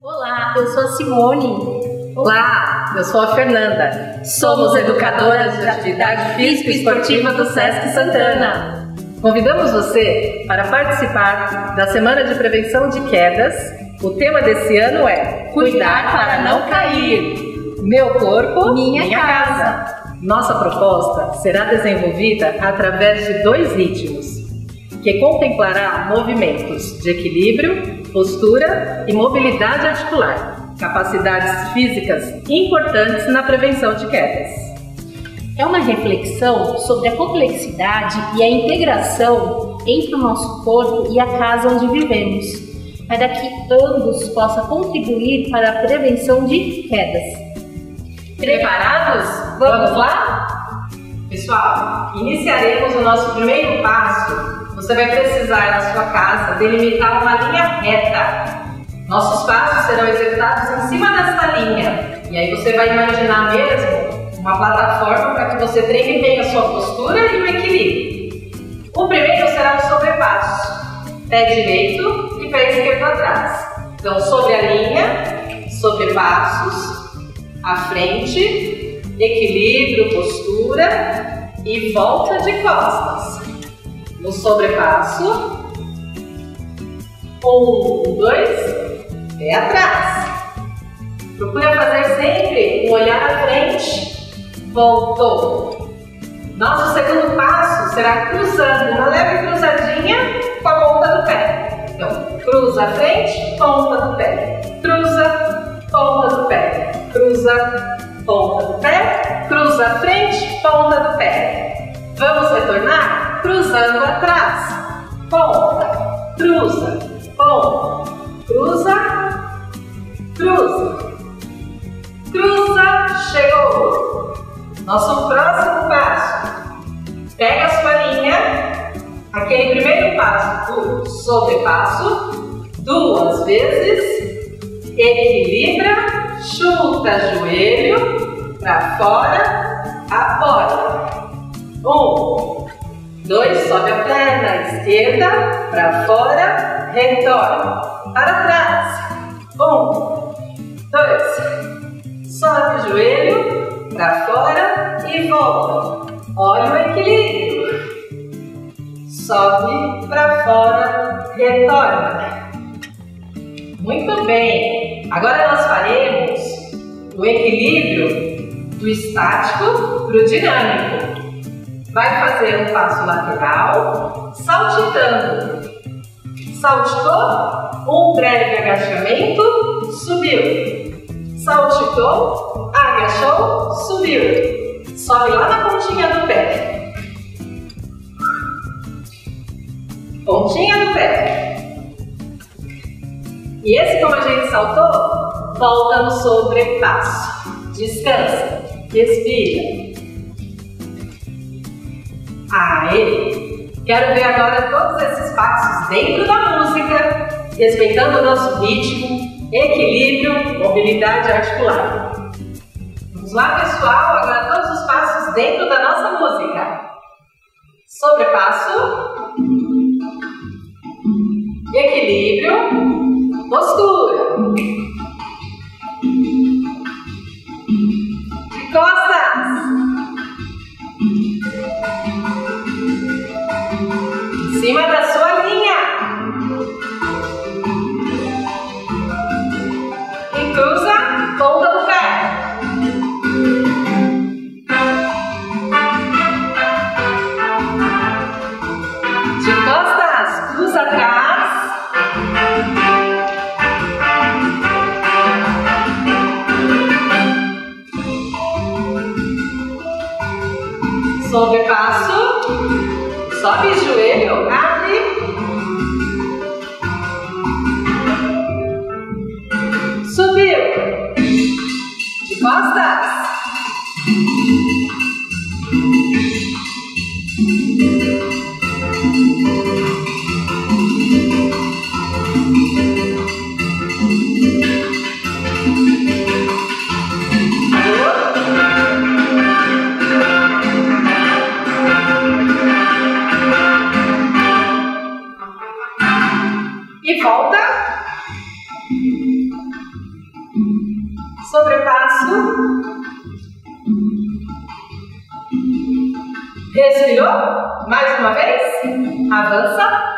Olá, eu sou a Simone. Olá, eu sou a Fernanda. Somos educadoras de atividade física e esportiva do SESC Santana. Convidamos você para participar da Semana de Prevenção de Quedas. O tema desse ano é Cuidar para não cair. Meu corpo, Minha minha casa. casa. Nossa proposta será desenvolvida através de dois ritmos, que contemplará movimentos de equilíbrio, postura e mobilidade articular, capacidades físicas importantes na prevenção de quedas. É uma reflexão sobre a complexidade e a integração entre o nosso corpo e a casa onde vivemos, para que ambos possam contribuir para a prevenção de quedas. Preparados? Vamos lá? Pessoal, iniciaremos o nosso primeiro passo. Você vai precisar na sua casa delimitar uma linha reta. Nossos passos serão executados em cima desta linha. E aí você vai imaginar mesmo uma plataforma para que você treine bem a sua postura e o equilíbrio. O primeiro será o sobrepasso. Pé direito e pé esquerdo atrás. Então, sobre a linha, sobrepassos, à frente, equilíbrio, postura e volta de costas. Sobrepasso, um, dois, pé atrás. Procura fazer sempre um olhar à frente. Voltou. Nosso segundo passo será cruzando, uma leve cruzadinha com a ponta do pé. Então, cruza à frente, ponta do pé. Cruza, ponta do pé. Cruza, ponta do pé. Cruza à frente, ponta do pé. Vamos retornar cruzando atrás. Ponta, cruza, ponta, cruza, cruza. Cruza, chegou. Nosso próximo passo. Pega a sua linha, aquele primeiro passo do sobrepasso, duas vezes, equilibra, chuta joelho para fora, apoia. Um, dois, sobe a perna esquerda para fora, retorna para trás. Um, dois, sobe o joelho para fora e volta. Olha o equilíbrio. Sobe para fora, retorna. Muito bem. Agora nós faremos o equilíbrio do estático para o dinâmico. Vai fazer um passo lateral, saltitando. Saltitou, um breve agachamento, subiu. Saltitou, agachou, subiu. Sobe lá na pontinha do pé. Pontinha do pé. E esse, como a gente saltou, volta no sobrepasso. Descansa, respira. Aê! Quero ver agora todos esses passos dentro da música, respeitando o nosso ritmo, equilíbrio, mobilidade articular. Vamos lá, pessoal? Agora todos os passos dentro da nossa música. Sobrepasso, equilíbrio, postura. Sobrepasso. Sobe o joelho, abre. Subiu. De costas. Respirou? Mais uma vez. Avança.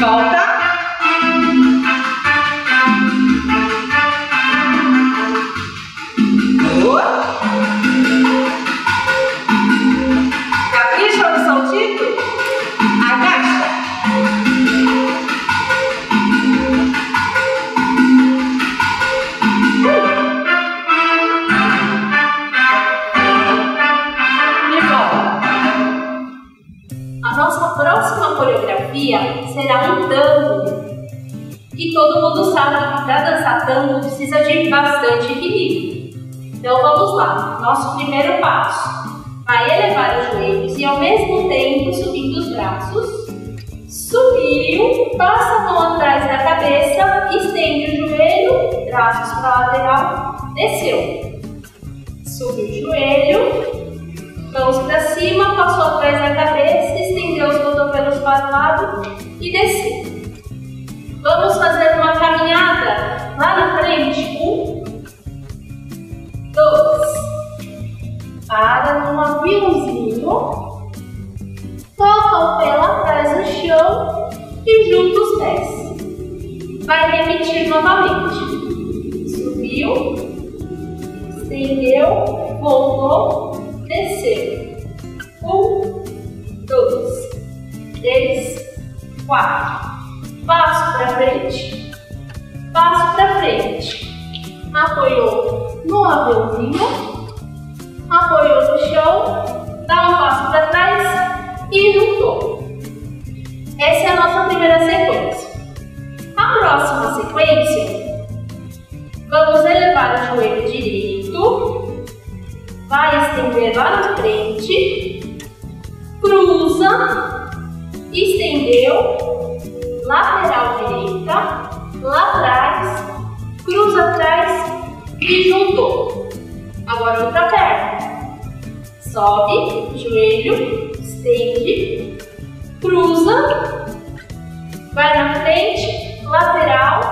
Será primeiro passo. Vai elevar os joelhos e ao mesmo tempo subindo os braços. Subiu, passa a mão atrás da cabeça, estende o joelho, braços para a lateral, desceu. Subiu o joelho, mãos para cima, passou atrás da cabeça, estendeu os cotovelos para o lado e descer. Novamente. Subiu, estendeu, voltou, desceu. Um, dois, três, Quatro. Passo para frente. Passo para frente. Apoiou no aviãozinho. Apoiou no chão. Dá um passo para trás e juntou. Essa é a nossa primeira sequência. Próxima sequência, vamos elevar o joelho direito. Vai estender lá na frente. Cruza. Estendeu, lateral direita, lá atrás, cruza atrás. E juntou. Agora outra perna. Sobe, joelho, estende, cruza, vai na frente, lateral,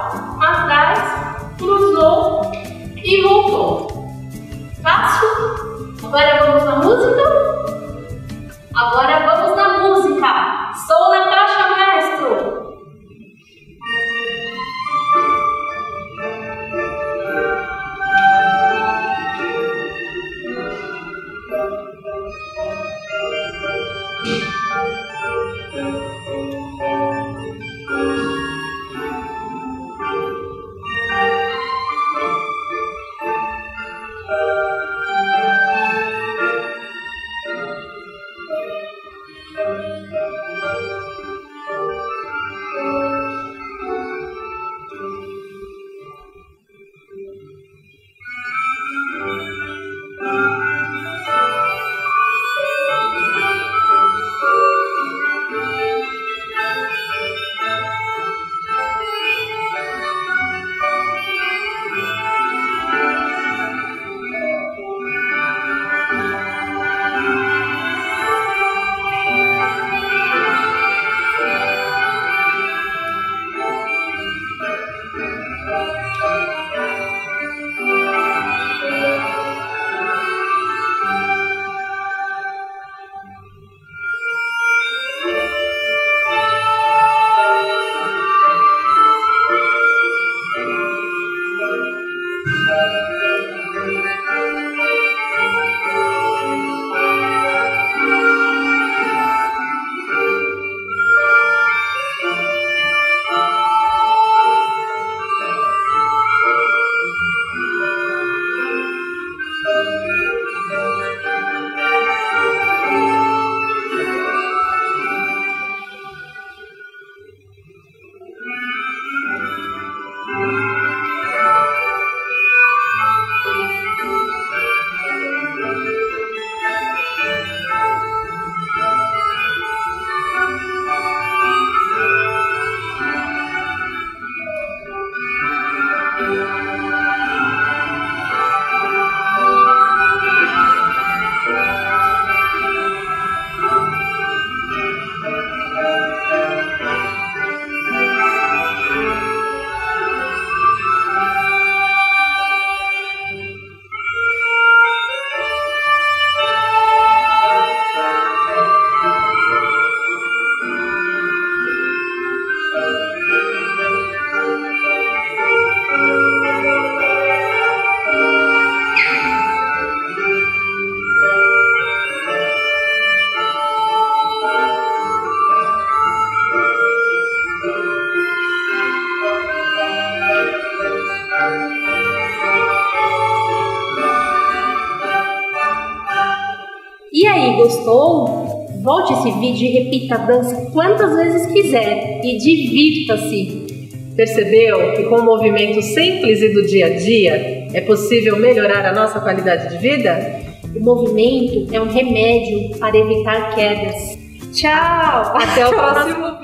esse vídeo e repita a dança quantas vezes quiser e divirta-se. Percebeu que com movimentos simples e do dia a dia é possível melhorar a nossa qualidade de vida? O movimento é um remédio para evitar quedas. Tchau! Até o próximo